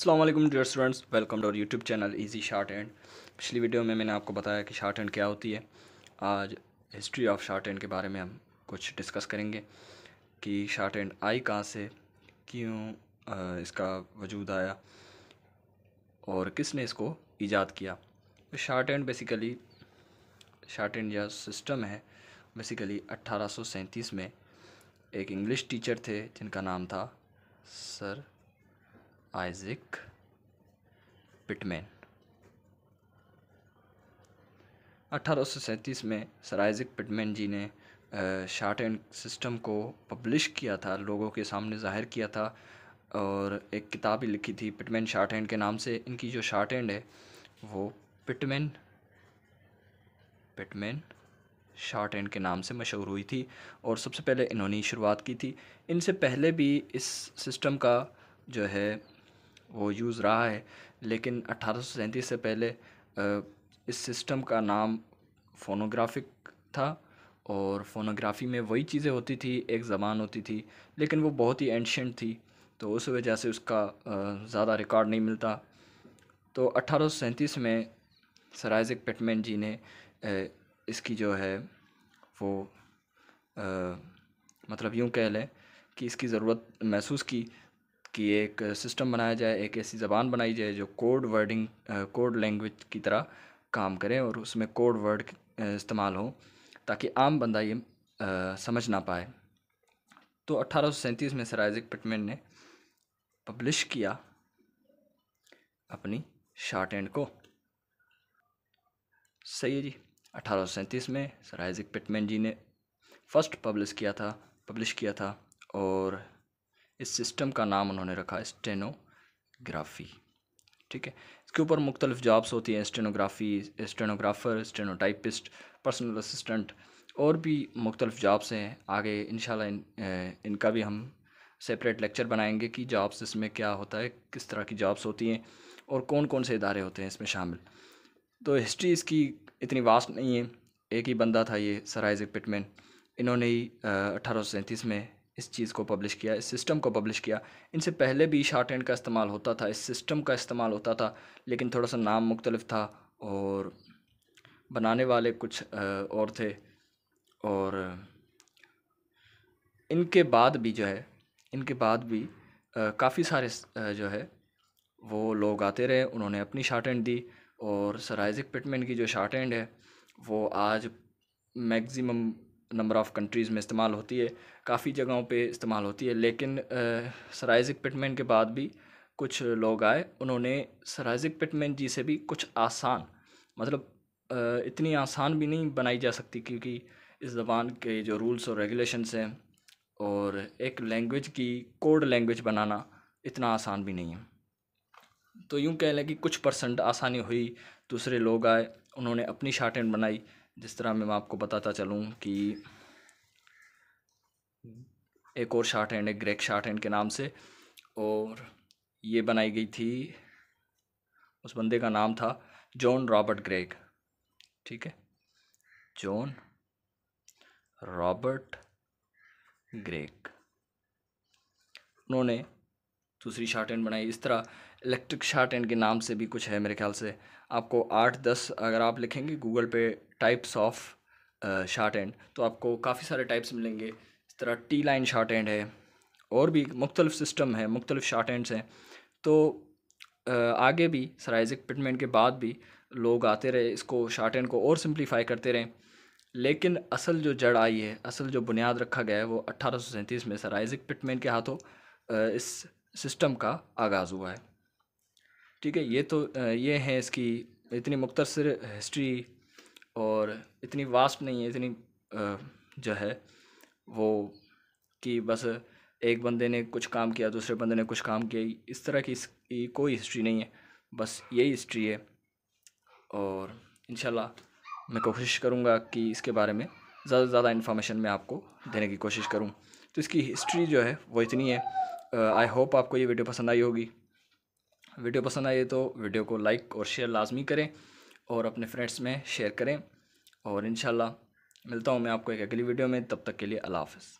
Allam dear students welcome to our YouTube channel easy shorthand पिछली video में मैंने आपको बताया कि शार्ट एंड क्या होती है। आज हिस्ट्री ऑफ़ शार्ट एंड के बारे में हम कुछ डिस्कस करेंगे कि शार्ट एंड आई कहाँ से, क्यों इसका वजूद आया और किसने इसको ईजाद किया। तो shorthand basically shorthand या सिस्टम है बेसिकली अट्ठारह में एक इंग्लिश टीचर थे, जिनका नाम था सर आइजिक पिटमैन अठारह में सर आइजिक पिटमैन जी ने शार्ट एंड सिस्टम को पब्लिश किया था, लोगों के सामने ज़ाहिर किया था, और एक किताब ही लिखी थी पिटमैन शार्ट हैंड के नाम से। इनकी जो शार्ट हैंड है, वो पिटमैन पिटमैन शार्ट हैंड के नाम से मशहूर हुई थी, और सबसे पहले इन्होंने शुरुआत की थी। इनसे पहले भी इस सिस्टम का जो है वो यूज़ रहा है। लेकिन अठारह से पहले इस सिस्टम का नाम फ़ोनोग्राफिक था और फ़ोनोग्राफ़ी में वही चीज़ें होती थी एक ज़बान होती थी लेकिन वो बहुत ही एंशेंट थी तो उस वजह से उसका ज़्यादा रिकॉर्ड नहीं मिलता। तो अठारह में सर आइजक पेटमैन जी ने इसकी जो है वो आ, मतलब यूँ कह लें कि इसकी ज़रूरत महसूस की कि एक सिस्टम बनाया जाए एक ऐसी ज़बान बनाई जाए जो कोड वर्डिंग कोड लैंग्वेज की तरह काम करें और उसमें कोड वर्ड इस्तेमाल हो ताकि आम बंदा ये आ, समझ ना पाए। तो अट्ठारह में सर आइजक पिटमैन ने पब्लिश किया अपनी शार्ट एंड को। सही है जी अठारह में सर आइजक पिटमैन जी ने फ़र्स्ट पब्लिश किया था पब्लिश किया था और इस सिस्टम का नाम उन्होंने रखा स्टेनोग्राफी। ठीक है? इसके ऊपर मुख्तलिफ़ जॉब्स होती हैं stenography stenographer stenotypist personal assistant और भी मुख्तलिफ़ जॉब्स हैं। आगे इन इन, इनका भी हम सेपरेट लेक्चर बनाएँगे कि जॉब्स इसमें क्या होता है किस तरह की जॉब्स होती हैं और कौन कौन से इदारे होते हैं इसमें शामिल। तो हिस्ट्री इसकी इतनी वास्ट नहीं है एक ही बंदा था ये सर आइजक पिटमैन। इन्होंने ही अठारह में इस चीज़ को पब्लिश किया, इस सिस्टम को पब्लिश किया। इनसे पहले भी शार्ट हैंड का इस्तेमाल होता था, इस सिस्टम का इस्तेमाल होता था, लेकिन थोड़ा सा नाम मुख्तलिफ़ था और बनाने वाले कुछ और थे और इनके बाद भी जो है, इनके बाद भी काफ़ी सारे जो है, वो लोग आते रहे, उन्होंने अपनी शार्ट हैंड दी और सर आइजक पिटमैन की जो शार्ट हैंड है, वो आज मैक्सिमम नंबर ऑफ़ कंट्रीज़ में इस्तेमाल होती है काफ़ी जगहों पे इस्तेमाल होती है लेकिन सराइजिक पिटमैन के बाद भी कुछ लोग आए उन्होंने सराइजिक पिटमैन जी से भी कुछ आसान मतलब आ, इतनी आसान भी नहीं बनाई जा सकती क्योंकि इस ज़बान के जो रूल्स और रेगुलेशंस हैं और एक लैंग्वेज की कोड लैंग्वेज बनाना इतना आसान भी नहीं है। तो यूँ कह लें कि कुछ परसेंट आसानी हुई दूसरे लोग आए उन्होंने अपनी शार्ट बनाई जिस तरह मैं आपको बताता चलूँ कि एक और शार्ट हैंड है ग्रेक शार्ट हैंड के नाम से, और ये बनाई गई थी, उस बंदे का नाम था जॉन रॉबर्ट ग्रेग। ठीक है? John Robert Gregg. उन्होंने दूसरी शार्ट हैंड बनाई। इस तरह इलेक्ट्रिक शार्ट हैंड के नाम से भी कुछ है मेरे ख्याल से। आपको आठ दस अगर आप लिखेंगे गूगल पे टाइप्स ऑफ़ शार्ट एंड तो आपको काफ़ी सारे टाइप्स मिलेंगे। इस तरह टी लाइन शार्ट एंड है, और भी मुख्तलिफ़ सिस्टम है, मुख्तलिफ़ शार्ट एंड्स हैं। तो आगे भी सर पिटमैन के बाद भी लोग आते रहे, इसको शार्ट एंड को और सिंप्लीफाई करते रहें। लेकिन असल जो जड़ आई है, असल जो बुनियाद रखा गया है, वो अट्ठारह में सर पिटमैन के हाथों इस सिस्टम का आगाज़ हुआ है। ठीक है, ये तो ये है इसकी इतनी मुख्तर हिस्ट्री और इतनी वास्ट नहीं है, इतनी जो है वो कि बस एक बंदे ने कुछ काम किया, दूसरे बंदे ने कुछ काम किया, इस तरह की इसकी कोई हिस्ट्री नहीं है, बस यही हिस्ट्री है। और इन मैं कोशिश करूँगा कि इसके बारे में ज़्यादा से ज़्यादा इन्फॉर्मेशन मैं आपको देने की कोशिश करूँ। तो इसकी हिस्ट्री जो है, वो इतनी है। आई होप आपको ये वीडियो पसंद आई होगी। वीडियो पसंद आई तो वीडियो को लाइक और शेयर लाजमी करें और अपने फ्रेंड्स में शेयर करें और इन मिलता हूँ मैं आपको एक अगली वीडियो में। तब तक के लिए अल्लाह हाफ़